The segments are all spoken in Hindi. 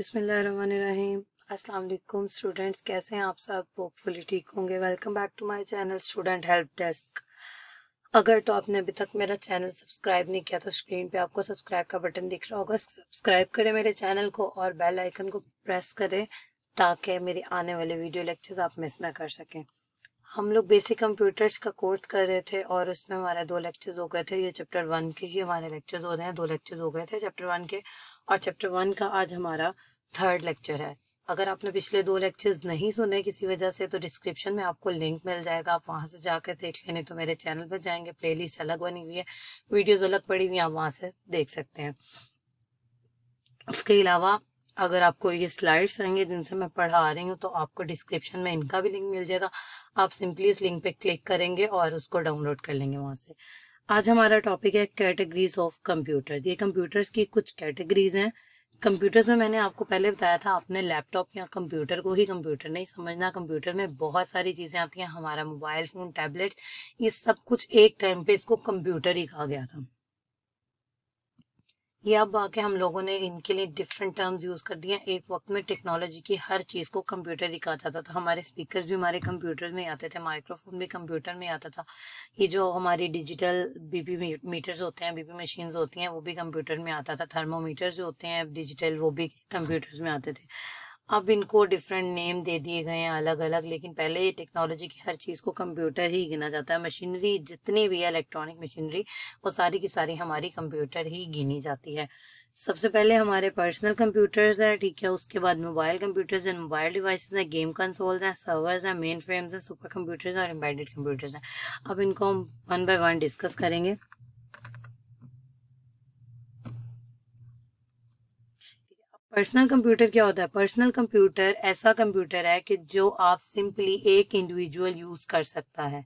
बिस्मिल्लाहिर्रहमानिर्रहीम। अस्सलाम वालेकुम स्टूडेंट्स, कैसे हैं आप सब? होपफुली ठीक होंगे। Welcome back to my channel student help desk अगर तो आपने अभी तक मेरा चैनल सब्सक्राइब नहीं किया तो स्क्रीन पे आपको सब्सक्राइब का बटन दिख रहा होगा। सब्सक्राइब करें मेरे चैनल को और बेल आइकन को प्रेस करें, ताकि मेरे आने वाले वीडियो लेक्चर्स आप मिस ना कर सकें। हम लोग बेसिक कंप्यूटर्स का कोर्स कर रहे थे और उसमें हमारे दो लेक्चर्स हो गए थे। ये चैप्टर वन के ही हमारे लेक्चर्स हो रहे हैं। दो लेक्चर्स हो गए थे चैप्टर वन के और चैप्टर वन का आज हमारा थर्ड लेक्चर है। अगर आपने पिछले दो लेक्चर्स नहीं सुने किसी वजह से तो डिस्क्रिप्शन में आपको लिंक मिल जाएगा। आप वहाँ से जाकर देख लेने तो मेरे चैनल पर जाएँगे। प्लेलिस्ट अलग बनी हुई है। वीडियोस अलग पड़ी हुई है, आप वहाँ से देख सकते हैं। उसके अलावा, अगर आपको ये स्लाइड्स आएँगे, जिनसे मैं पढ़ा रही हूँ तो आपको डिस्क्रिप्शन में इनका भी लिंक मिल जाएगा। आप सिंपली इस लिंक पे क्लिक करेंगे और उसको डाउनलोड कर लेंगे वहाँ से। आज हमारा टॉपिक है कैटेगरीज ऑफ़ कंप्यूटर ये कंप्यूटर्स की कुछ कैटेगरीज हैं। कंप्यूटर्स में मैंने आपको पहले बताया था, अपने लैपटॉप या कंप्यूटर को ही कंप्यूटर नहीं समझना। कंप्यूटर में बहुत सारी चीज़ें आती हैं, हमारा मोबाइल, फ़ोन टैबलेट ये सब कुछ एक टाइम पे इसको कंप्यूटर ही कहा गया था। ये अब आके हम लोगों ने इनके लिए डिफरेंट टर्म्स यूज़ कर दिए एक वक्त में टेक्नोलॉजी की हर चीज़ को कंप्यूटर ही कहा जाता था हमारे स्पीकर भी हमारे कंप्यूटर में आते थे माइक्रोफोन भी कंप्यूटर में आता था। ये जो हमारी डिजिटल बीपी मीटर्स होते हैं बीपी मशीन होती हैं, वो भी कंप्यूटर में आता था। थर्मोमीटर्स जो होते हैं डिजिटल वो भी कंप्यूटर्स में आते थे। अब इनको डिफरेंट नेम दे दिए गए हैं अलग अलग लेकिन पहले ये टेक्नोलॉजी की हर चीज़ को कंप्यूटर ही गिना जाता है। मशीनरी जितनी भी है इलेक्ट्रॉनिक मशीनरी वो सारी की सारी हमारी कंप्यूटर ही गिनी जाती है। सबसे पहले हमारे पर्सनल कंप्यूटर्स है, ठीक है, उसके बाद मोबाइल कंप्यूटर्स हैं मोबाइल डिवाइसेस हैं गेम कंसोल्स हैं सर्वर्स हैं मेन फ्रेम्स हैं सुपर कंप्यूटर्स हैं और एम्बेडेड कंप्यूटर्स हैं। अब इनको हम वन बाय वन डिस्कस करेंगे। पर्सनल कंप्यूटर क्या होता है? पर्सनल कंप्यूटर ऐसा कंप्यूटर है कि जो आप सिंपली एक इंडिविजुअल यूज़ कर सकता है।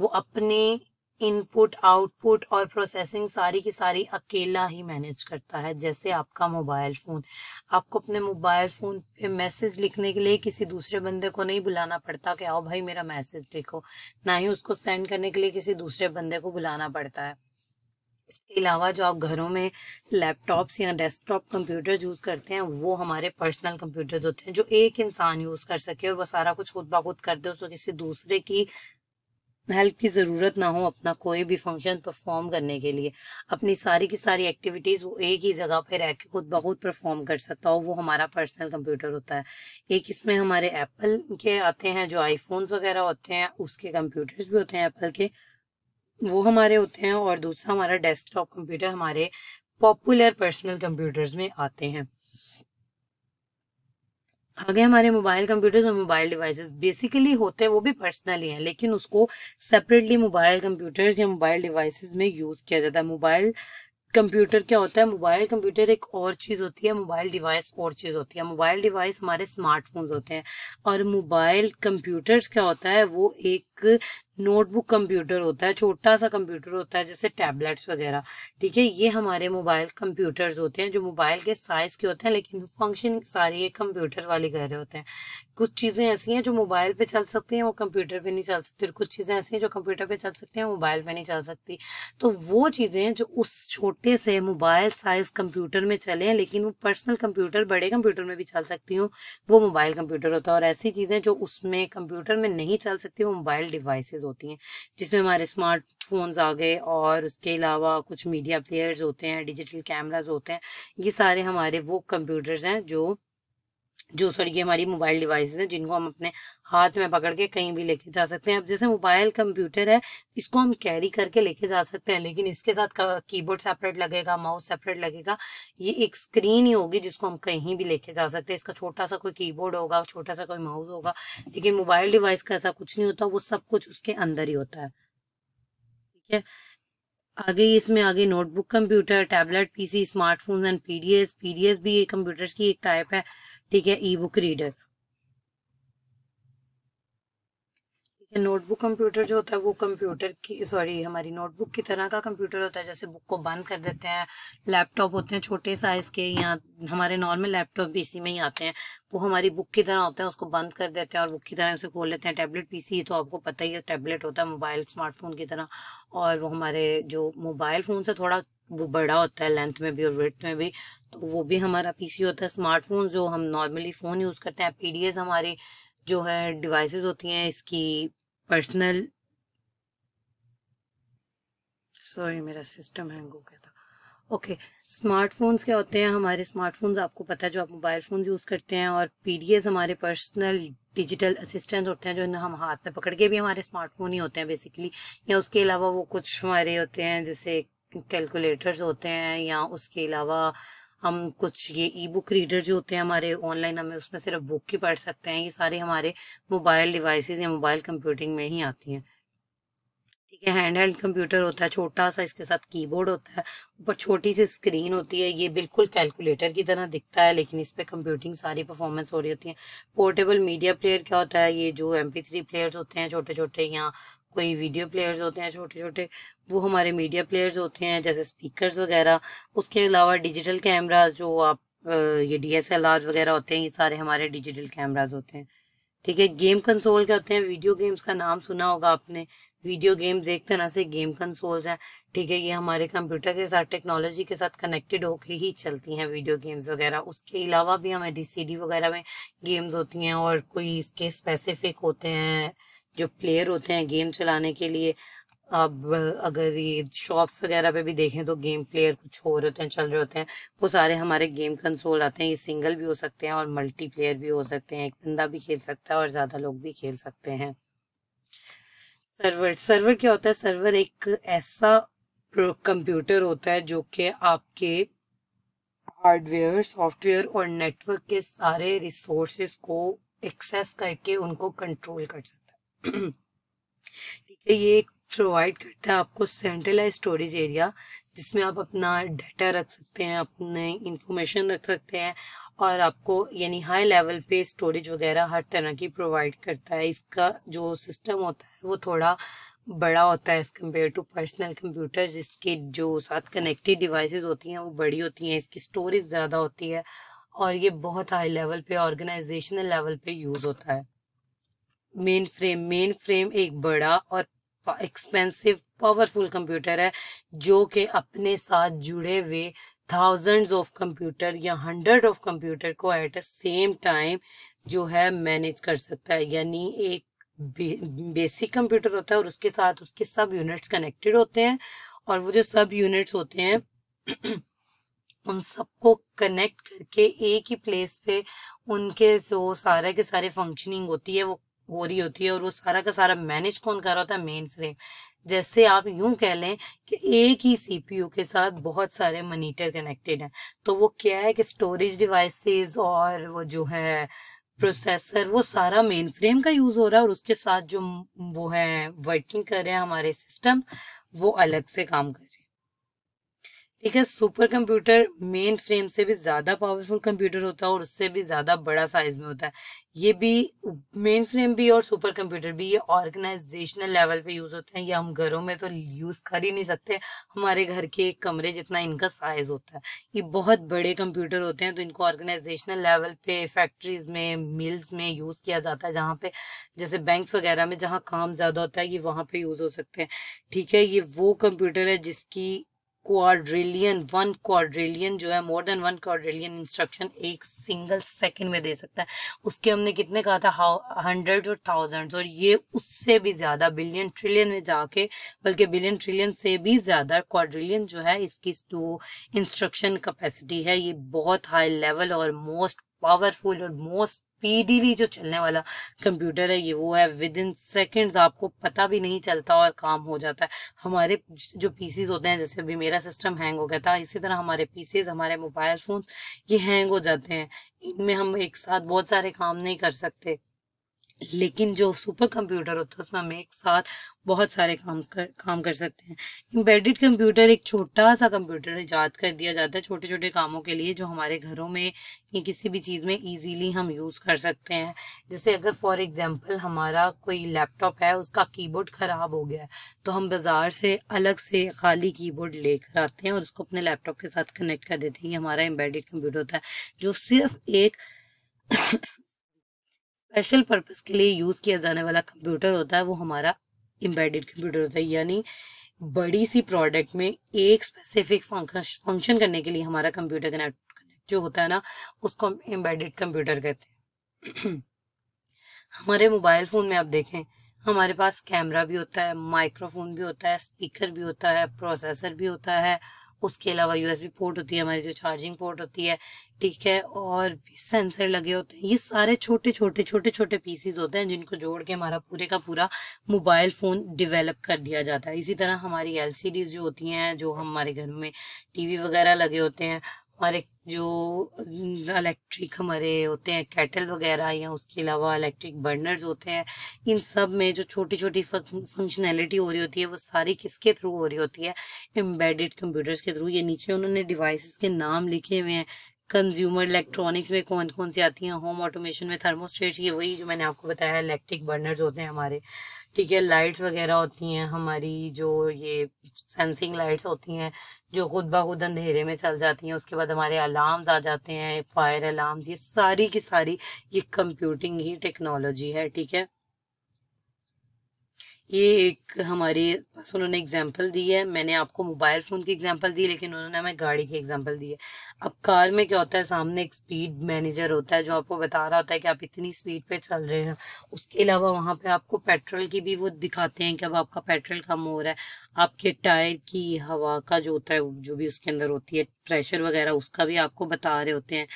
वो अपने इनपुट आउटपुट और प्रोसेसिंग सारी की सारी अकेला ही मैनेज करता है, जैसे आपका मोबाइल फ़ोन आपको अपने मोबाइल फ़ोन पे मैसेज लिखने के लिए किसी दूसरे बंदे को नहीं बुलाना पड़ता कि आओ भाई मेरा मैसेज लिखो। ना ही उसको सेंड करने के लिए किसी दूसरे बंदे को बुलाना पड़ता है। इसके अलावा जो आप घरों में लैपटॉप्स या डेस्कटॉप कंप्यूटर यूज़ करते हैं, वो हमारे पर्सनल कंप्यूटर होते हैं, जो एक इंसान यूज़ कर सके और वो सारा कुछ खुद ब खुद कर दे, उसको किसी दूसरे की हेल्प की ज़रूरत ना हो अपना कोई भी फ़ंक्शन परफॉर्म करने के लिए। अपनी सारी की सारी एक्टिविटीज़ वो एक ही जगह पे रह के खुद ब खुद परफॉर्म कर सकता हो, वो हमारा पर्सनल कंप्यूटर होता है। एक इसमें हमारे एप्पल के आते हैं, जो आईफोन्स वगैरह होते हैं, उसके कंप्यूटर्स भी होते हैं एप्पल के। वो हमारे होते हैं और दूसरा हमारा डेस्कटॉप कंप्यूटर हमारे पॉपुलर पर्सनल कंप्यूटर्स में आते हैं। आगे हमारे मोबाइल कंप्यूटर्स और मोबाइल डिवाइसेस बेसिकली होते हैं, वो भी पर्सनली हैं लेकिन उसको सेपरेटली मोबाइल कंप्यूटर्स या मोबाइल डिवाइसेस में यूज़ किया जाता है। मोबाइल कंप्यूटर क्या होता है? मोबाइल कंप्यूटर एक और चीज़ होती है मोबाइल डिवाइस और चीज़ होती है। मोबाइल डिवाइस हमारे स्मार्टफोन्स होते हैं और मोबाइल कंप्यूटर्स क्या होता है? वो एक नोटबुक कंप्यूटर होता है छोटा सा कंप्यूटर होता है, जैसे टैबलेट्स वगैरह। ठीक है, ये हमारे मोबाइल कंप्यूटर्स होते हैं, जो मोबाइल के साइज़ के होते हैं, लेकिन फ़ंक्शन सारी एक कंप्यूटर वाले कह रहे होते हैं। कुछ चीज़ें ऐसी हैं जो मोबाइल पे चल सकती हैं, वो कंप्यूटर पे नहीं चल सकती, और कुछ चीज़ें ऐसी हैं जो कंप्यूटर पे चल सकती हैं मोबाइल पे नहीं चल सकती। तो वो चीज़ें जो उस छोटे से मोबाइल साइज़ कंप्यूटर में चले लेकिन वो पर्सनल कंप्यूटर, बड़े कंप्यूटर में भी चल सकती हूँ, वो मोबाइल कंप्यूटर होता है। और ऐसी चीज़ें जो उसमें कंप्यूटर में नहीं चल सकती, वो मोबाइल डिवाइसेज होती हैं, जिसमें हमारे स्मार्टफोन्स आ गए और उसके अलावा कुछ मीडिया प्लेयर्स होते हैं डिजिटल कैमराज होते हैं, ये सारे हमारे वो कंप्यूटर्स हैं जो जो सॉरी, ये हमारी मोबाइल डिवाइस है, जिनको हम अपने हाथ में पकड़ के कहीं भी लेके जा सकते हैं। अब जैसे मोबाइल कंप्यूटर है, इसको हम कैरी करके लेके जा सकते हैं, लेकिन इसके साथ कीबोर्ड सेपरेट लगेगा माउस सेपरेट लगेगा, ये एक स्क्रीन ही होगी जिसको हम कहीं भी लेके जा सकते हैं। इसका छोटा सा कोई कीबोर्ड होगा, छोटा सा कोई माउस होगा, लेकिन मोबाइल डिवाइस का ऐसा कुछ नहीं होता, वो सब कुछ उसके अंदर ही होता है। ठीक है? आगे इसमें, आगे notebook computer tablet PC smartphone and PDAs PDAs भी ये कंप्यूटर्स की एक टाइप है। ठीक है e book reader. Notebook computer जो होता है, वो कंप्यूटर की सॉरी हमारी नोटबुक की तरह का कंप्यूटर होता है, जैसे बुक को बंद कर देते हैं लैपटॉप होते हैं छोटे साइज़ के, या हमारे नॉर्मल लैपटॉप भी इसी में ही आते हैं, वो हमारी बुक की तरह होते हैं, उसको बंद कर देते हैं और बुक की तरह उसे खोल लेते हैं। टैबलेट पीसी तो आपको पता ही है टैबलेट होता है मोबाइल स्मार्टफ़ोन की तरह, और वो हमारे जो मोबाइल फ़ोन से थोड़ा वो बड़ा होता है लेंथ में भी और वेट में भी तो वो भी हमारा पीसी होता है। स्मार्टफ़ोन जो हम नॉर्मली फ़ोन यूज़ करते हैं पीडीएस हमारी जो है डिवाइसेस होती हैं इसकी पर्सनल सॉरी मेरा सिस्टम हैंग हो गया था। ओके स्मार्टफोन्स क्या होते हैं? हमारे स्मार्टफोन्स आपको पता है, जो आप मोबाइल फ़ोन यूज़ करते हैं और पीडीएस हमारे पर्सनल डिजिटल असिस्टेंट होते हैं, जो हम हाथ में पकड़ के भी हमारे स्मार्टफ़ोन ही होते हैं बेसिकली या उसके अलावा वो कुछ हमारे होते हैं, जैसे कैलकुलेटर्स होते हैं, या उसके अलावा हम कुछ ये ई बुक रीडर जो होते हैं हमारे ऑनलाइन हमें उसमें सिर्फ़ बुक ही पढ़ सकते हैं। ये सारे हमारे मोबाइल डिवाइसेस या मोबाइल कंप्यूटिंग में ही आती हैं। ठीक है हैंड हेल्ड कंप्यूटर होता है छोटा सा इसके साथ कीबोर्ड होता है, ऊपर छोटी सी स्क्रीन होती है। ये बिल्कुल कैलकुलेटर की तरह दिखता है, लेकिन इस पर कंप्यूटिंग सारी परफॉर्मेंस हो रही होती है। पोर्टेबल मीडिया प्लेयर क्या होता है, ये जो एम पी थ्री प्लेयर्स होते हैं छोटे छोटे या कोई वीडियो प्लेयर्स होते हैं छोटे छोटे वो हमारे मीडिया प्लेयर्स होते हैं, जैसे स्पीकर्स वगैरह। उसके अलावा डिजिटल कैमरा जो आप ये डी एस एल आर वगैरह होते हैं, ये सारे हमारे डिजिटल कैमराज होते हैं। ठीक है, गेम कंसोल क्या होते हैं, वीडियो गेम्स का नाम सुना होगा आपने। वीडियो गेम्स एक तरह से गेम कंसोल्स हैं। ठीक है, ये हमारे कंप्यूटर के साथ, टेक्नोलॉजी के साथ कनेक्टेड होके ही चलती हैं वीडियो गेम्स वगैरह। उसके अलावा भी हमारी सी वगैरह में गेम्स होती हैं और कोई इसके स्पेसिफिक होते हैं जो प्लेयर होते हैं गेम चलाने के लिए, अब अगर ये शॉप्स वगैरह पे भी देखें तो गेम प्लेयर कुछ हो रहे होते हैं, चल रहे होते हैं। वो सारे हमारे गेम कंसोल आते हैं, ये सिंगल भी हो सकते हैं और मल्टी प्लेयर भी हो सकते हैं। एक बंदा भी खेल सकता है और ज़्यादा लोग भी खेल सकते हैं। सर्वर सर्वर क्या होता है? सर्वर एक ऐसा कंप्यूटर होता है जो कि आपके हार्डवेयर सॉफ्टवेयर और नेटवर्क के सारे रिसोर्सेज को एक्सेस करके उनको कंट्रोल कर सकता ठीक है, ये प्रोवाइड करता है आपको सेंट्रलाइज स्टोरेज एरिया जिसमें आप अपना डाटा रख सकते हैं, अपने इंफॉर्मेशन रख सकते हैं, और आपको यानी हाई लेवल पे स्टोरेज वगैरह हर तरह की प्रोवाइड करता है। इसका जो सिस्टम होता है, वो थोड़ा बड़ा होता है as compared to personal computer जिसके जो साथ कनेक्टेड डिवाइसेस होती हैं, वो बड़ी होती हैं, इसकी स्टोरेज ज़्यादा होती है, और ये बहुत हाई लेवल पे ऑर्गेनाइजेशनल लेवल पे यूज़ होता है। मेन फ्रेम मेन फ्रेम एक बड़ा और एक्सपेंसिव पावरफुल कंप्यूटर है, जो कि अपने साथ जुड़े हुए थाउजेंड्स ऑफ़ कंप्यूटर या हंड्रेड ऑफ़ कंप्यूटर को एट अ सेम टाइम जो है मैनेज कर सकता है। यानी एक बेसिक कंप्यूटर होता है और उसके साथ उसके सब यूनिट्स कनेक्टेड होते हैं और वो जो सब यूनिट्स होते हैं, उन सबको कनेक्ट करके एक ही प्लेस पे उनके जो सारे के सारे फंक्शनिंग होती है, वो हो रही होती है और वो सारा का सारा मैनेज कौन कर रहा होता है? मेन फ्रेम जैसे आप यूँ कह लें कि एक ही सीपीयू के साथ बहुत सारे मनीटर कनेक्टेड हैं। तो वो क्या है कि स्टोरेज डिवाइसेस और वो जो है प्रोसेसर वो सारा मेन फ्रेम का यूज़ हो रहा है और उसके साथ जो वो है वर्किंग कर रहे हैं हमारे सिस्टम वो अलग से काम कर ठीक है सुपर कंप्यूटर मेन फ्रेम से भी ज़्यादा पावरफुल कंप्यूटर होता है और उससे भी ज़्यादा बड़ा साइज़ में होता है। ये भी मेन फ्रेम भी और सुपर कंप्यूटर भी ये ऑर्गेनाइजेशनल लेवल पे यूज़ होते हैं। ये हम घरों में तो यूज़ कर ही नहीं सकते। हमारे घर के एक कमरे जितना इनका साइज़ होता है। ये बहुत बड़े कंप्यूटर होते हैं तो इनको ऑर्गेनाइजेशनल लेवल पे फैक्ट्रीज में मिल्स में यूज़ किया जाता है जहाँ पे जैसे बैंक वगैरह में जहाँ काम ज़्यादा होता है, ये वहाँ पे यूज़ हो सकते हैं। ठीक है, ये वो कंप्यूटर है जिसकी क्वाड्रिलियन वन क्वाड्रिलियन जो है more than one quadrillion instruction एक सिंगल सेकंड में दे सकता है। उसके हमने कितने कहा था? हंड्रेड और थाउज़ेंड और ये उससे भी ज़्यादा बिलियन ट्रिलियन में जाके, बल्कि बिलियन ट्रिलियन से भी ज़्यादा क्वाड्रिलियन जो है, इसकी जो इंस्ट्रक्शन कैपेसिटी है। ये बहुत हाई लेवल और मोस्ट पावरफुल और मोस्ट स्पीडीली जो चलने वाला कंप्यूटर है, ये वो है विद इन सेकेंड्स आपको पता भी नहीं चलता और काम हो जाता है। हमारे जो पीसीज होते हैं, जैसे अभी मेरा सिस्टम हैंग हो गया था, इसी तरह हमारे पीसीज हमारे मोबाइल फ़ोन ये हैंग हो जाते हैं। इनमें हम एक साथ बहुत सारे काम नहीं कर सकते। लेकिन जो सुपर कंप्यूटर होता है, उसमें हम एक साथ बहुत सारे काम कर काम कर सकते हैं। एम्बेडेड कंप्यूटर एक छोटा सा कंप्यूटर ईजाद कर दिया जाता है छोटे छोटे कामों के लिए, जो हमारे घरों में या किसी भी चीज़ में इजीली हम यूज़ कर सकते हैं। जैसे अगर फॉर एग्जांपल हमारा कोई लैपटॉप है, उसका कीबोर्ड ख़राब हो गया है तो हम बाज़ार से अलग से खाली कीबोर्ड लेकर आते हैं और उसको अपने लैपटॉप के साथ कनेक्ट कर देते हैं। ये हमारा एम्बेडेड कंप्यूटर होता है, जो सिर्फ़ एक स्पेशल पर्पस के लिए यूज़ किया जाने वाला कंप्यूटर होता है, वो हमारा एम्बेडेड कंप्यूटर होता है। यानी बड़ी सी प्रोडक्ट में एक स्पेसिफिक फ़ंक्शन करने के लिए हमारा कंप्यूटर कनेक्ट जो होता है ना, उसको हम एम्बेडेड कंप्यूटर कहते हैं। हमारे मोबाइल फ़ोन में आप देखें, हमारे पास कैमरा भी होता है माइक्रोफोन भी होता है स्पीकर भी होता है प्रोसेसर भी होता है उसके अलावा यूएसबी पोर्ट होती है, हमारी जो चार्जिंग पोर्ट होती है, ठीक है, और भी सेंसर लगे होते हैं। ये सारे छोटे छोटे छोटे छोटे पीसीज होते हैं जिनको जोड़ के हमारा पूरे का पूरा मोबाइल फ़ोन डिवेलप कर दिया जाता है। इसी तरह हमारी एलसीडीज जो होती हैं, जो हमारे घर में टीवी वगैरह लगे होते हैं हमारे जो इलेक्ट्रिक हमारे होते हैं कैटल वगैरह या उसके अलावा इलेक्ट्रिक बर्नर्स होते हैं, इन सब में जो छोटी छोटी फंक्शनैलिटी हो रही होती है, वो सारी किसके थ्रू हो रही होती है? एम्बेडेड कंप्यूटर्स के थ्रू ये नीचे उन्होंने डिवाइसेस के नाम लिखे हुए हैं। कंज्यूमर इलेक्ट्रॉनिक्स में कौन कौन सी आती हैं? होम ऑटोमेशन में थर्मोस्टेट ये वही जो मैंने आपको बताया इलेक्ट्रिक बर्नर्स होते हैं हमारे। ठीक है लाइट्स वगैरह होती हैं, हमारी जो ये सेंसिंग लाइट्स होती हैं, जो खुद ब खुद अंधेरे में चल जाती हैं, उसके बाद हमारे अलार्म्स आ जाते हैं फायर अलार्म्स ये सारी की सारी, ये कंप्यूटिंग ही टेक्नोलॉजी है, ठीक है? ये एक हमारे पास उन्होंने एग्ज़ाम्पल दी है। मैंने आपको मोबाइल फ़ोन की एग्ज़ाम्पल दी, लेकिन उन्होंने हमें गाड़ी की एग्ज़ाम्पल दी है। अब कार में क्या होता है? सामने एक स्पीड मैनेजर होता है जो आपको बता रहा होता है कि आप इतनी स्पीड पे चल रहे हैं। उसके अलावा वहाँ पे आपको पेट्रोल की भी वो दिखाते हैं कि अब आपका पेट्रोल कम हो रहा है। आपके टायर की हवा का जो होता है, जो भी उसके अंदर होती है प्रेशर वगैरह, उसका भी आपको बता रहे होते हैं।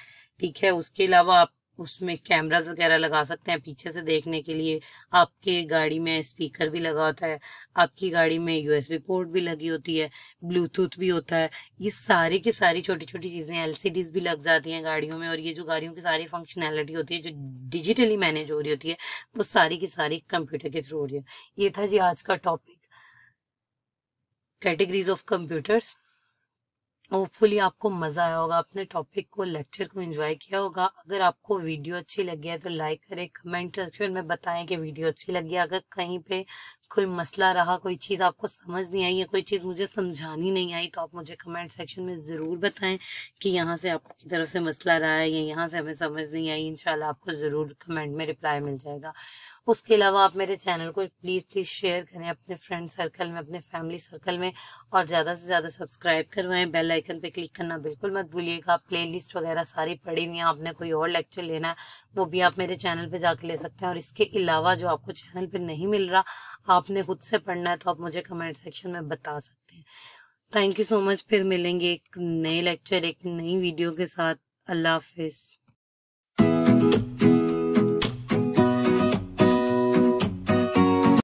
ठीक है? उसके अलावा आप उसमें कैमराज वगैरह लगा सकते हैं पीछे से देखने के लिए। आपके गाड़ी में स्पीकर भी लगा होता है। आपकी गाड़ी में यूएसबी पोर्ट भी लगी होती है। ब्लूटूथ भी होता है। ये सारी की सारी छोटी छोटी चीज़ें एलसीडीज भी लग जाती हैं गाड़ियों में और ये जो गाड़ियों की सारी फंक्शनैलिटी होती है, जो डिजिटली मैनेज हो रही होती है, वो सारी की सारी कंप्यूटर के थ्रू हो रही है। ये था जी आज का topic categories of computers hopefully आपको मज़ा आया होगा अपने टॉपिक को लेक्चर को एंजॉय किया होगा। अगर आपको वीडियो अच्छी लगी है तो लाइक करें कमेंट सेक्शन में बताएँ कि वीडियो अच्छी लगी है। अगर कहीं पे कोई मसला रहा, कोई चीज़ आपको समझ नहीं आई या कोई चीज़ मुझे समझानी नहीं आई तो आप मुझे कमेंट सेक्शन में ज़रूर बताएँ कि यहाँ से आपकी तरफ़ से मसला रहा है या यहाँ से हमें समझ नहीं आई। इनशाला आपको ज़रूर कमेंट में रिप्लाई मिल जाएगा। उसके अलावा आप मेरे चैनल को प्लीज़ प्लीज़ शेयर करें अपने फ्रेंड सर्कल में, अपने फैमिली सर्कल में और ज़्यादा से ज़्यादा सब्सक्राइब करवाएँ। बेल आइकन पे क्लिक करना बिल्कुल मत भूलिएगा। प्लेलिस्ट वगैरह सारी पड़ी हुई है, आपने कोई और लेक्चर लेना है, वो भी आप मेरे चैनल पे जाके ले सकते हैं। और इसके अलावा जो आपको चैनल पे नहीं मिल रहा आपने खुद से पढ़ना है तो आप मुझे कमेंट सेक्शन में बता सकते हैं। थैंक यू सो मच फिर मिलेंगे एक नए लेक्चर एक नई वीडियो के साथ। अल्लाह हाफिज़।